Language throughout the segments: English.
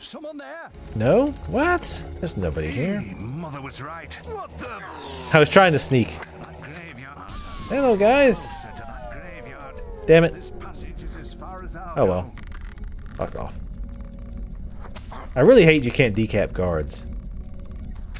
Someone there? No? What? There's nobody here. Mother was right. What the? I was trying to sneak. Hello, guys. Set to that graveyard. Damn it. This passage is as far as I'll Oh well. Fuck off. I really hate you can't decap guards.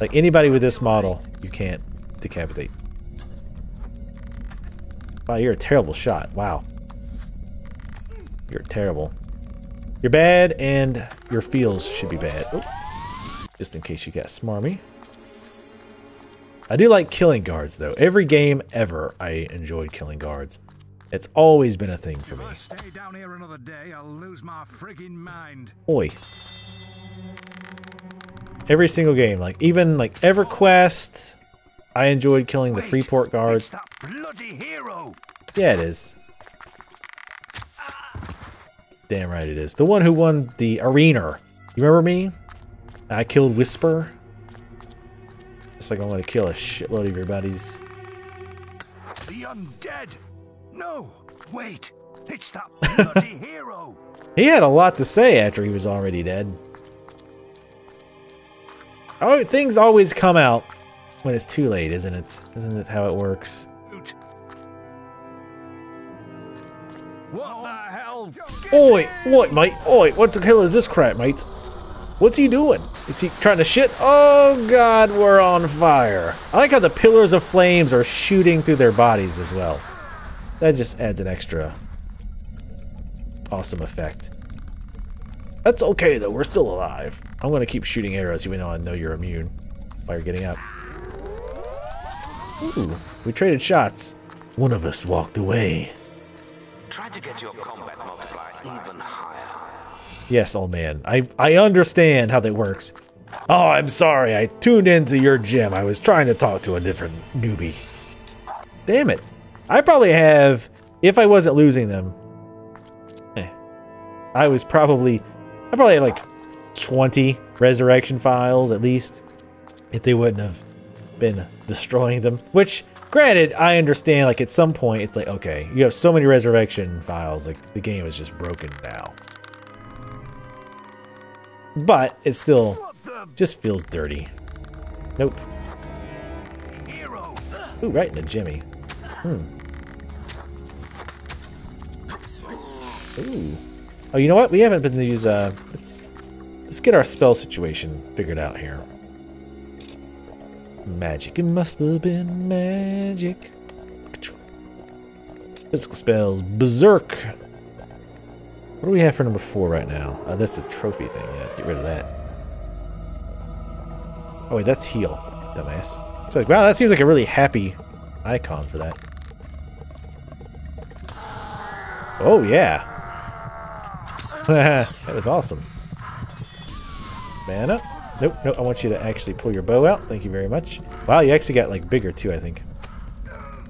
Like anybody with this model, you can't decapitate. Wow, you're a terrible shot. Wow. You're terrible. You're bad, and your feels should be bad. Oop. Just in case you got smarmy. I do like killing guards, though. Every game ever, I enjoyed killing guards. It's always been a thing for me. If I stay down here another day, I'll lose my friggin' mind. Oi. Every single game, like even like EverQuest, I enjoyed killing the Freeport guards. It's bloody hero. Yeah, it is. Damn right it is. The one who won the arena. You remember me? I killed Whisper. Just like I'm gonna kill a shitload of your buddies. The undead. No, wait. It's that bloody hero. He had a lot to say after he was already dead. Oh, things always come out when it's too late, isn't it? Isn't it how it works? Hell? Oi, mate? Oi, what the hell is this crap, mate? What's he doing? Is he trying to shit? Oh god, we're on fire. I like how the pillars of flames are shooting through their bodies as well. That just adds an extra awesome effect. That's okay though, we're still alive. I'm gonna keep shooting arrows even though I know you're immune while you're getting up. Ooh, we traded shots. One of us walked away. Try to get your combat multiplier even higher. Yes, old man. I, I understand how that works. Oh, I'm sorry. I tuned into your gym. I was trying to talk to a different newbie. Damn it. I probably have, if I wasn't losing them, eh, I was probably, I probably had like 20 resurrection phials at least, if they wouldn't have been destroying them. Which, granted, I understand, like at some point, it's like, okay, you have so many resurrection phials, like the game is just broken now. But it still just feels dirty. Nope. Ooh, right in the Jimmy. Hmm. Ooh. Oh, you know what? We haven't been to use, uh, let's, let's get our spell situation figured out here. Magic. It must have been magic. Physical spells. Berserk. What do we have for number four right now? Uh, that's a trophy thing. Yeah, let's get rid of that. Oh, wait, that's heal. Dumbass. So, wow, that seems like a really happy icon for that. Oh, yeah. that was awesome. Mana? Nope, nope, I want you to actually pull your bow out. Thank you very much. Wow, you actually got, like, bigger, too, I think.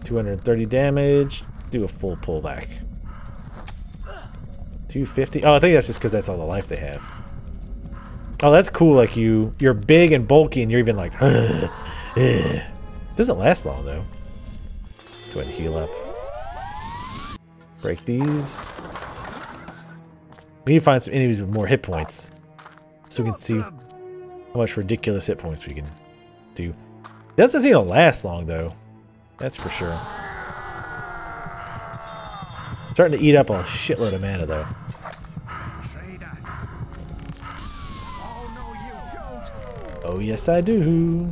230 damage. Do a full pullback. 250. Oh, I think that's just because that's all the life they have. Oh, that's cool. Like you, you're big and bulky, and you're even like, doesn't last long though. Go ahead and heal up. Break these. We need to find some enemies with more hit points, so we can see how much ridiculous hit points we can do. Doesn't seem to last long though. That's for sure. Starting to eat up a shitload of mana though. Oh yes, I do.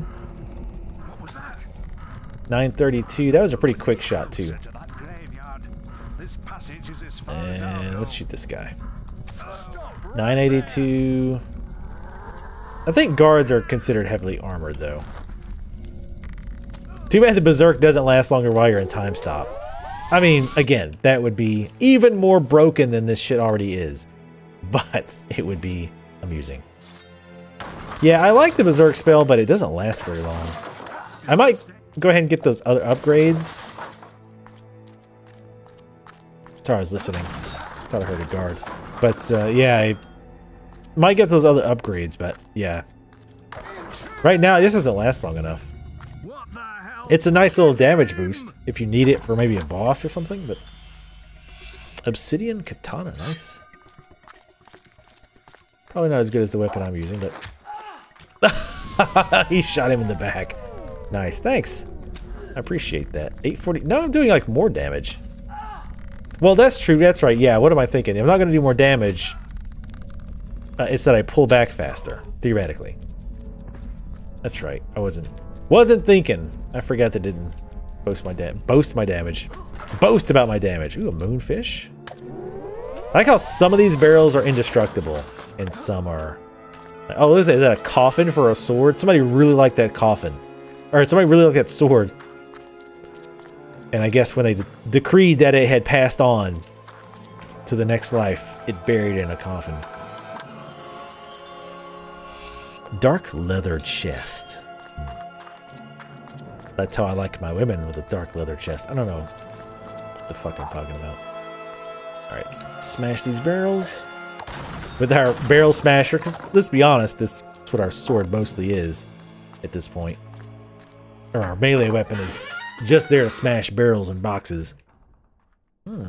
What was that? 932. That was a pretty quick shot too. And let's shoot this guy. 982. I think guards are considered heavily armored though. Too bad the berserk doesn't last longer while you're in time stop. I mean, again, that would be even more broken than this shit already is. But it would be amusing. Yeah, I like the berserk spell, but it doesn't last very long. I might go ahead and get those other upgrades. Sorry, I was listening. Thought I heard a guard. But uh, yeah, I might get those other upgrades, but yeah. Right now, this doesn't last long enough. It's a nice little damage boost if you need it for maybe a boss or something, but... Obsidian Katana, nice. Probably not as good as the weapon I'm using, but... he shot him in the back. Nice, thanks. I appreciate that. 840... No, I'm doing, like, more damage. Well, that's true. That's right. Yeah, what am I thinking? I'm not going to do more damage. Uh, it's that I pull back faster, theoretically. That's right. I wasn't wasn't thinking. I forgot that didn't boast my dam boast my damage. Boast about my damage. Ooh, a moonfish. I like how some of these barrels are indestructible and some are. Oh, is that, is that a coffin for a sword? Somebody really liked that coffin. Or somebody really liked that sword. And I guess when they de decreed that it had passed on to the next life, it buried in a coffin. Dark leather chest. Hmm. That's how I like my women with a dark leather chest. I don't know what the fuck I'm talking about. Alright, smash these barrels with our barrel smasher, because let's be honest, this is what our sword mostly is at this point. Or our melee weapon is just there to smash barrels and boxes. Hmm.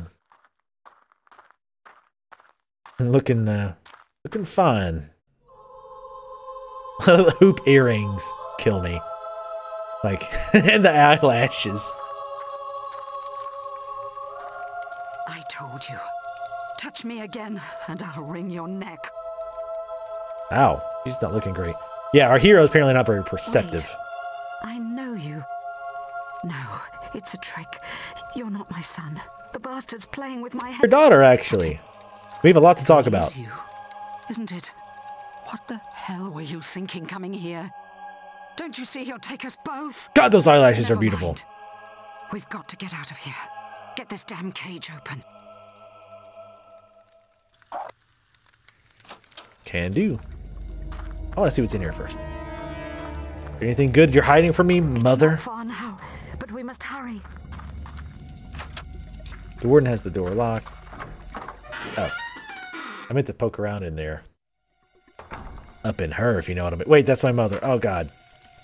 Looking, uh, looking fine. Hoop earrings kill me. Like, and the eyelashes. I told you. Touch me again, and I'll wring your neck. Ow, she's not looking great. Yeah, our hero is apparently not very perceptive. Wait. I know you. No, it's a trick. You're not my son. The bastard's playing with my head. Your daughter, actually. We have a lot to talk about. You, isn't it? What the hell were you thinking coming here? Don't you see he'll take us both? God, those eyelashes Never are beautiful. mind. We've got to get out of here. Get this damn cage open. Can do. I want to see what's in here first. Anything good you're hiding from me, mother? Far now, but we must hurry. The warden has the door locked. Oh. I meant to poke around in there. Up in her, if you know what I mean. Wait, that's my mother. Oh, God.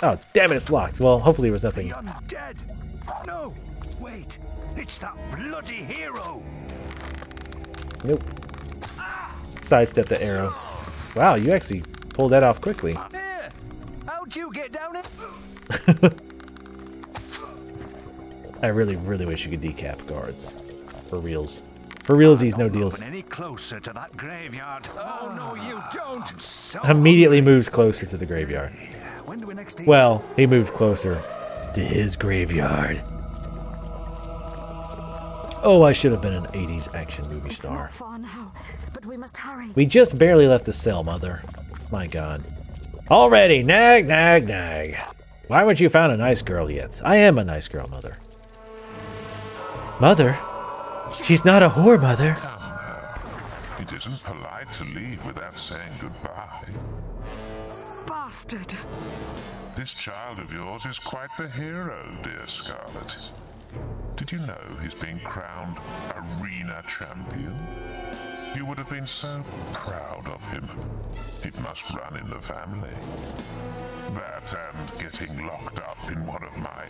Oh, damn it, it's locked. Well, hopefully there was nothing. The undead. No, wait. It's that bloody hero. Nope. Sidestep the arrow. Wow, you actually pulled that off quickly. Here. How'd you get down it? I really, really wish you could decap guards. For reals. For realsies, no deals. Any closer to that graveyard. Oh no, you don't. So Immediately moves closer to the graveyard. When do we next? Well, he moved closer to his graveyard. Oh, I should have been an 80s action movie It's star. now, but we must hurry. We just barely left the cell, Mother. My god. Already, nag, nag, nag. Why haven't you found a nice girl yet? I am a nice girl, Mother. Mother? She's not a whore, Mother. It isn't polite to leave without saying goodbye. Bastard! This child of yours is quite the hero, dear Scarlet. Did you know he's being crowned arena champion? You would have been so proud of him. It must run in the family. That and getting locked up in one of my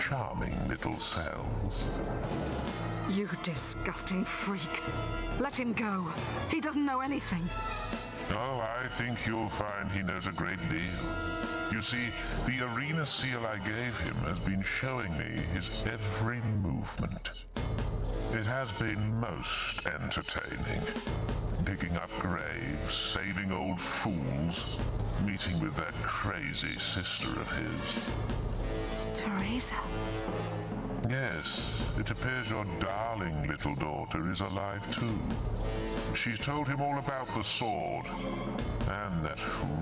charming little cells. You disgusting freak. Let him go. He doesn't know anything. Oh, I think you'll find he knows a great deal. You see, the arena seal I gave him has been showing me his every movement. It has been most entertaining. Digging up graves, saving old fools, meeting with that crazy sister of his. Theresa. Yes, it appears your darling little daughter is alive too. She's told him all about the sword and that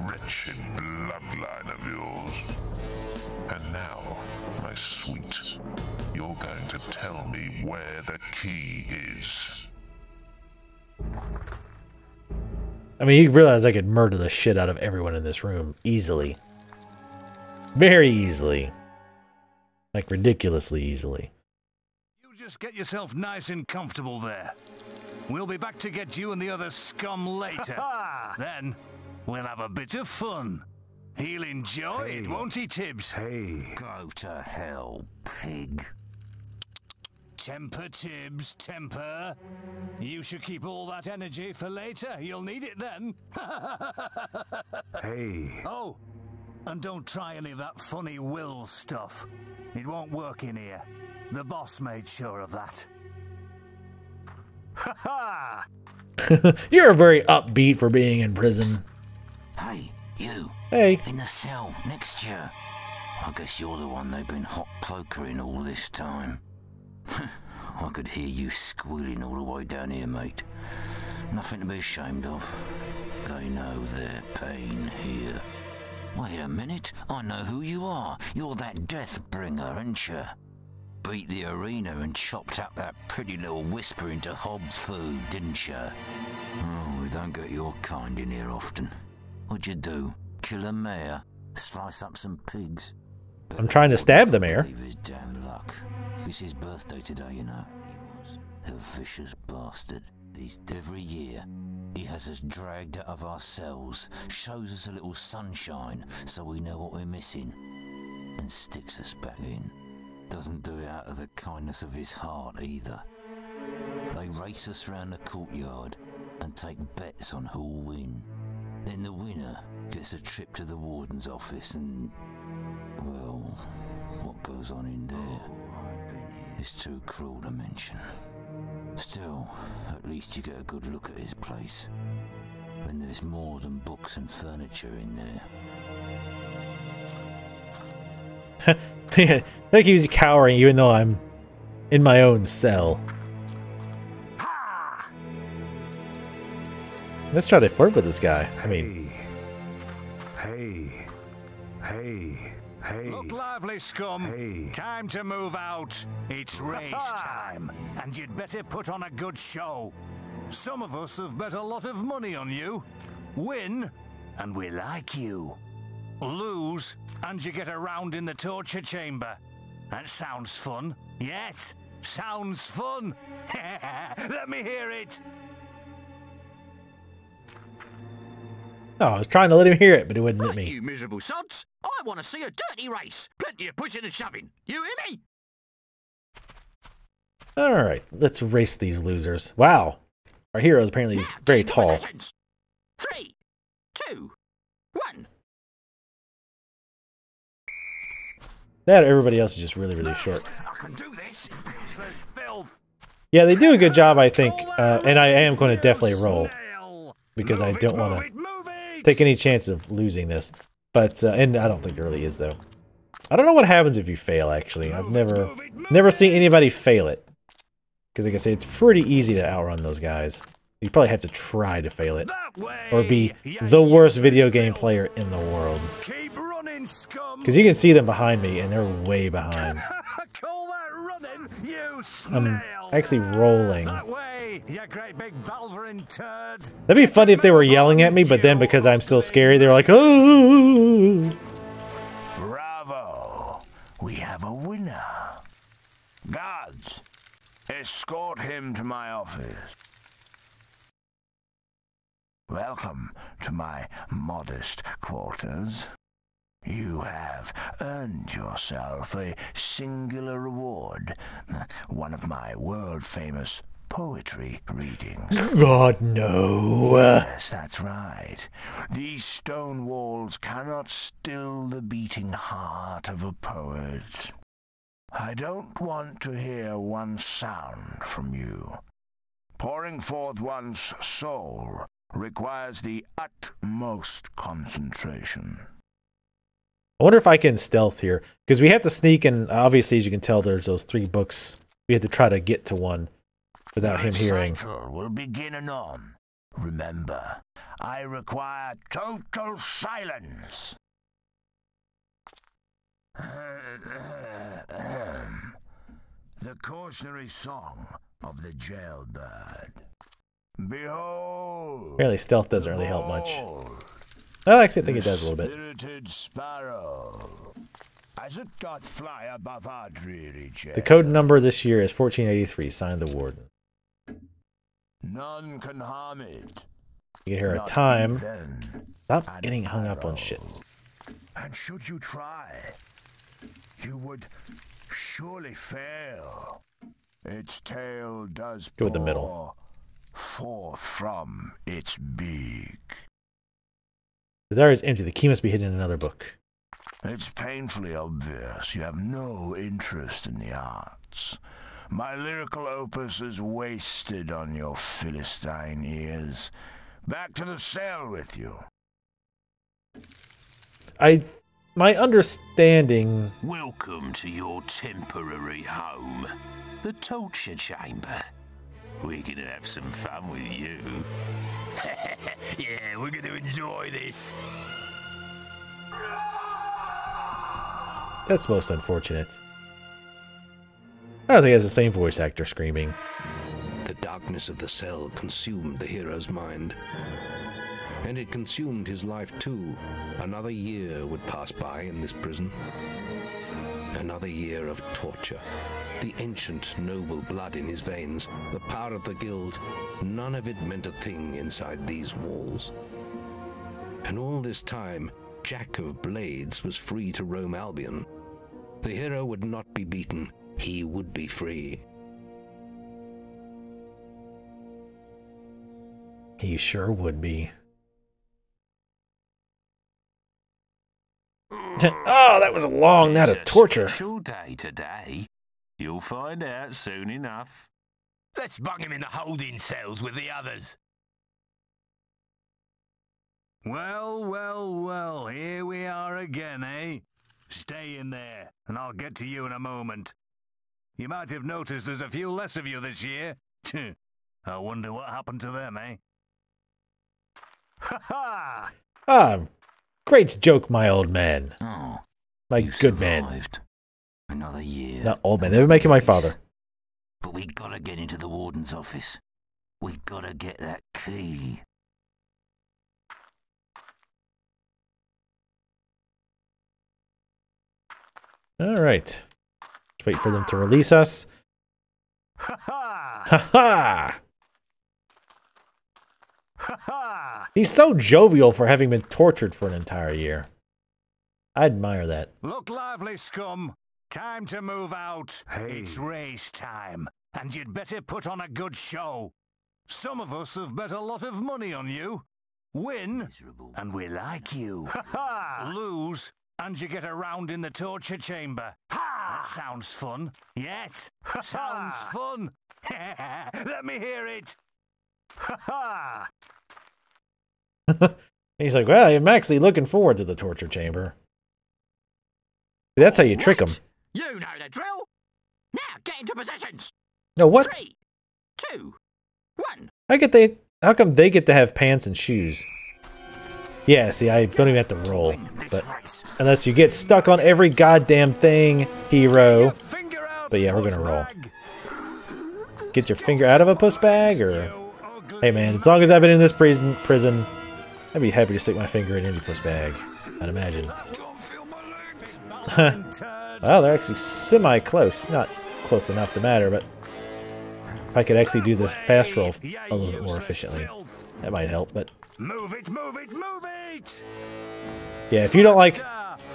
wretched bloodline of yours. And now, my sweet, you're going to tell me where the key is. I mean, you realize I could murder the shit out of everyone in this room easily. Very easily. Like, ridiculously easily. You just get yourself nice and comfortable there. We'll be back to get you and the other scum later. then we'll have a bit of fun. He'll enjoy it, won't he, Tibbs? Hey. Go to hell, pig. Temper, Tibbs, temper. You should keep all that energy for later. You'll need it then. Hey. oh, and don't try any of that funny will stuff. It won't work in here. The boss made sure of that. Ha ha! You're very upbeat for being in prison. Hey, you, Hey. in the cell next year. I guess you're the one they've been hot pokering all this time. I could hear you squealing all the way down here, mate. Nothing to be ashamed of. They know their pain here. Wait a minute, I know who you are. You're that death bringer, aren't you? Beat the arena and chopped up that pretty little whisper into Hobbs food, didn't you? Oh, we don't get your kind in here often. What'd you do? Kill a mayor? Slice up some pigs? I'm trying to stab the mayor. His damn luck. It's his birthday today, you know. He was a vicious bastard. Every year. He has us dragged out of our cells, shows us a little sunshine so we know what we're missing, and sticks us back in. Doesn't do it out of the kindness of his heart either. They race us round the courtyard and take bets on who'll win. Then the winner gets a trip to the warden's office and well, what goes on in there is too cruel to mention. Still, at least you get a good look at his place. And there's more than books and furniture in there. like he was cowering even though I'm in my own cell. Let's try to flirt with this guy. I mean, Hey. Hey. Hey. Look lively, scum. Hey. Time to move out. It's race time, and you'd better put on a good show. Some of us have bet a lot of money on you. Win, and we like you. Lose, and you get around in the torture chamber. That sounds fun. Yes, sounds fun. Let me hear it. Oh, I was trying to let him hear it, but he wouldn't let me. You miserable sods! I want to see a dirty race. Plenty of pushing and shoving. You hear me? All right, let's race these losers. Wow, our hero is apparently Now, very tall. positions. Three, two, one. That everybody else is just really, really short. I can do this. Yeah, they do a good job, I think, uh, and I am going to definitely roll because I don't want to it, move it. Take any chance of losing this. But uh, and I don't think there really is though. I don't know what happens if you fail. Actually, I've never never seen anybody fail it. Because like I say, it's pretty easy to outrun those guys. You probably have to try to fail it, or be the worst video game player in the world. Keep running, scum. Because you can see them behind me, and they're way behind. Call that running, you snail. I'm actually rolling. That way, you great big Balverine turd. That'd be funny if they were yelling at me, but then because I'm still scary, they're like, "Oh!" Bravo! We have a winner. Guards, escort him to my office. Welcome to my modest quarters. You have earned yourself a singular reward, one of my world-famous poetry readings. God no. Yes, that's right. These stone walls cannot still the beating heart of a poet. I don't want to hear one sound from you. Pouring forth one's soul requires the utmost concentration. I wonder if I can stealth here because we have to sneak, and obviously, as you can tell, there's those three books. We have to try to get to one without him hearing. Recital will begin anon. Remember, I require total silence. the cautionary song of the jailbird. Behold! Apparently, stealth doesn't really help much. Oh, actually, I think it does a little bit. Spirited sparrow. As it doth fly above our dreary jail. The code number this year is 1483. Signed the warden. None can harm it. You can hear a time. Stop getting hung up on shit. And should you try, you would surely fail. Its tail does Go with the middle. Forth from its beak. The diary is empty. The key must be hidden in another book. It's painfully obvious you have no interest in the arts. My lyrical opus is wasted on your Philistine ears. Back to the cell with you. I, my understanding. Welcome to your temporary home, the torture chamber. We're gonna have some fun with you. yeah, we're gonna enjoy this. That's most unfortunate. I don't think it's the same voice actor screaming. The darkness of the cell consumed the hero's mind. And it consumed his life too. Another year would pass by in this prison. Another year of torture. The ancient noble blood in his veins, the power of the guild, none of it meant a thing inside these walls. And all this time, Jack of Blades was free to roam Albion. The hero would not be beaten, he would be free. He sure would be. oh, that was a long night of torture. special day today. You'll find out soon enough. Let's bung him in the holding cells with the others. Well, well, well, here we are again, eh? Stay in there, and I'll get to you in a moment. You might have noticed there's a few less of you this year. I wonder what happened to them, eh? Ha ha! Ah, great joke, my old man. Oh, good man. Another year. Not old man. Never make him my father. But we gotta get into the warden's office. We gotta get that key. All right. Let's wait for them to release us. Ha ha! Ha ha! Ha ha! He's so jovial for having been tortured for an entire year. I admire that. Look lively, scum. Time to move out. It's race time, and you'd better put on a good show. Some of us have bet a lot of money on you. Win, Miserable. and we like you. Ha ha! Lose, and you get a round in the torture chamber. Ha! That sounds fun. Yes, sounds fun. Let me hear it. Ha ha! He's like, well, I'm actually looking forward to the torture chamber. That's how you trick him. Right. You know the drill. Now get into positions. No, what? Three, two, one. How get they? How come they get to have pants and shoes? Yeah, see, I don't even have to roll. But unless you get stuck on every goddamn thing, hero. But yeah, we're gonna roll. Get your finger out of a puss bag, or hey, man, as long as I've been in this prison, prison, I'd be happy to stick my finger in any puss bag. I'd imagine. well, they're actually semi-close. Not close enough to matter, but if I could actually do this fast roll a little bit more efficiently, that might help. But Move it, move it, move it! yeah, if you don't like,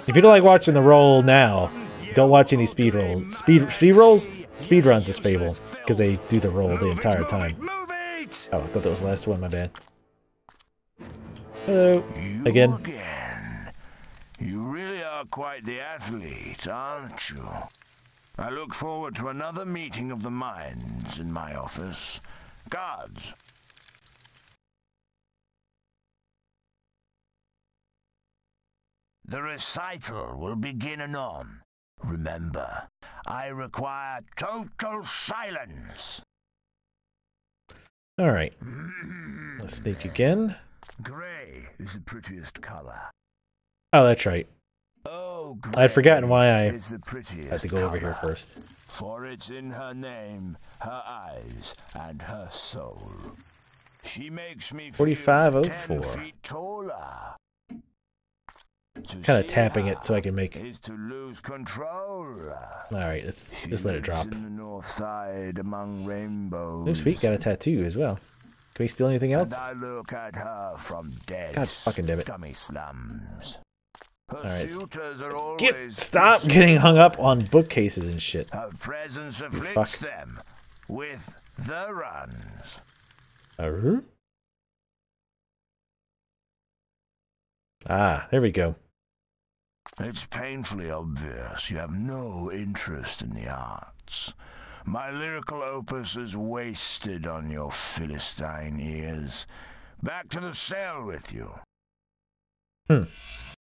if you don't like watching the roll now, don't watch any speed rolls. Speed speed rolls, speed runs is Fable because they do the roll the entire time. Oh, I thought that was the last one. My bad. Hello You again. again. You really are quite the athlete, aren't you? I look forward to another meeting of the minds in my office. Guards, The recital will begin anon. Remember, I require total silence. All right, let's sneak again. Gray is the prettiest color. Oh, that's right. Oh, I'd forgotten why I is the prettiest Had to go over here first. For it's in her name, her eyes, and her soul. She makes me 4504. 10 feet taller. To Kind of tapping it so I can make. Is to lose control. All right, let's just let it drop. In the north side among rainbows. Oh, sweet, got a tattoo as well. Can we steal anything else? And I look at her from dead. God fucking damn it. Slums. All right. Get, stop getting hung up on bookcases and shit. Her presence afflicts fuck. them with the runs. Uh -huh. Ah, there we go. It's painfully obvious you have no interest in the arts. My lyrical opus is wasted on your Philistine ears. Back to the cell with you. Hmm.